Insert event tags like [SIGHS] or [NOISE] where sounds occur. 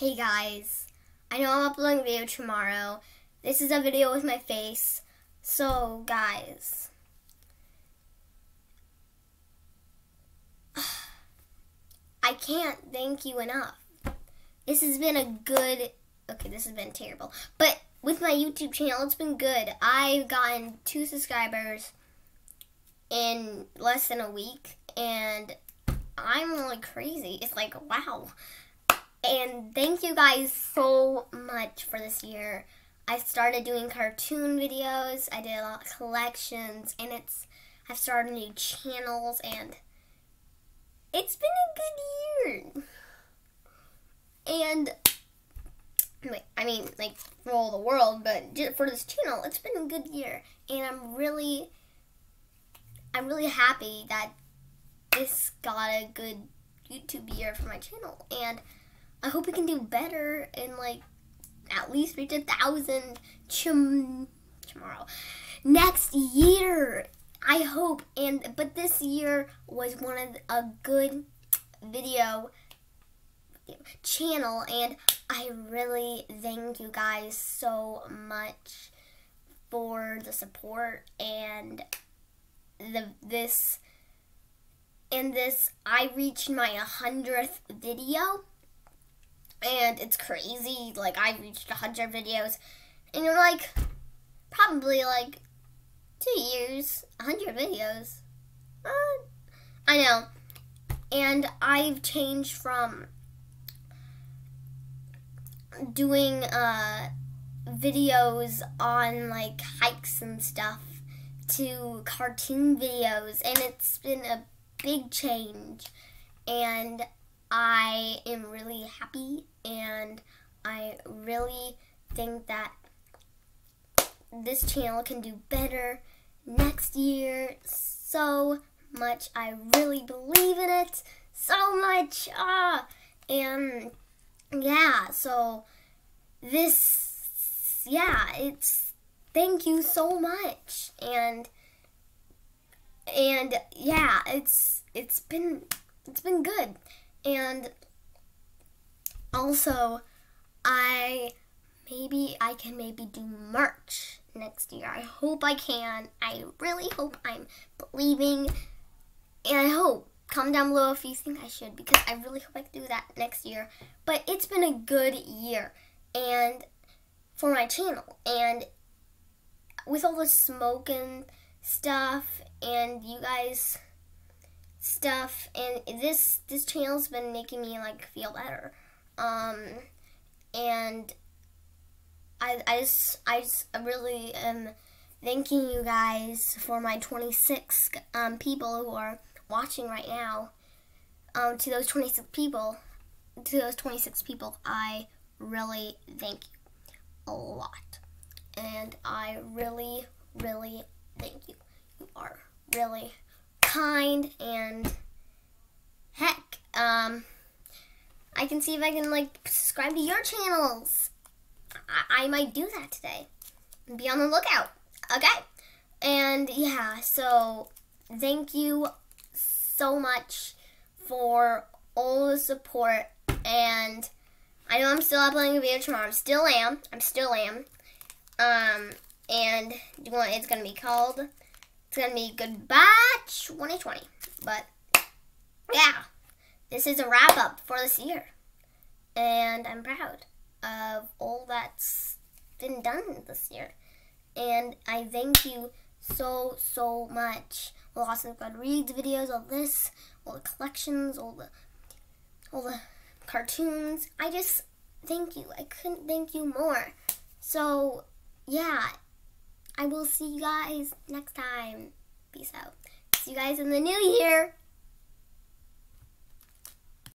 Hey guys, I know I'm uploading a video tomorrow. This is a video with my face. So guys, [SIGHS] I can't thank you enough. This has been a good, okay, this has been terrible. But with my YouTube channel, it's been good. I've gotten two subscribers in less than a week and I'm like crazy. It's like, wow. And thank you guys so much for this year. I started doing cartoon videos. I did a lot of collections, and it's I've started new channels, and it's been a good year. And wait, I mean, like for all the world, but for this channel, it's been a good year, and I'm really, I'm really happy that this got a good YouTube year for my channel, and I hope we can do better and like at least reach a thousand chum tomorrow. Next year, I hope. And but this year was one of a good video channel, and I really thank you guys so much for the support and the this and this I reached my 100th video and it's crazy. Like I reached 100 videos, and you're like, probably like two years, 100 videos. Uh, I know, and I've changed from doing uh, videos on like hikes and stuff to cartoon videos, and it's been a big change, and I am really happy and I really think that this channel can do better next year so much. I really believe in it so much. Ah, and yeah, so this, yeah, it's thank you so much, and and yeah, it's it's been it's been good. And also, I maybe I can maybe do merch next year. I hope I can. I really hope I'm believing. And I hope. Comment down below if you think I should because I really hope I can do that next year. But it's been a good year and for my channel and with all the smoke and stuff and you guys stuff and this this channel's been making me like feel better. Um and I, I just I just really am thanking you guys for my 26 um, people who are watching right now. Um, to those 26 people to those 26 people I really thank you a lot. And I really really thank you. You are really kind and heck, um, I can see if I can like subscribe to your channels. I, I might do that today. Be on the lookout. Okay. And yeah, so thank you so much for all the support and I know I'm still uploading a video tomorrow. I still am. I'm still am. Um, and you want it's going to be called it's to be goodbye 2020. But yeah, this is a wrap up for this year. And I'm proud of all that's been done this year. And I thank you so, so much. Lots of God reads videos, all this, all the collections, all the all the cartoons. I just thank you. I couldn't thank you more. So yeah, I will see you guys next time. Peace out. See you guys in the new year.